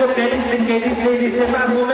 eso que dice, que dice, dice más o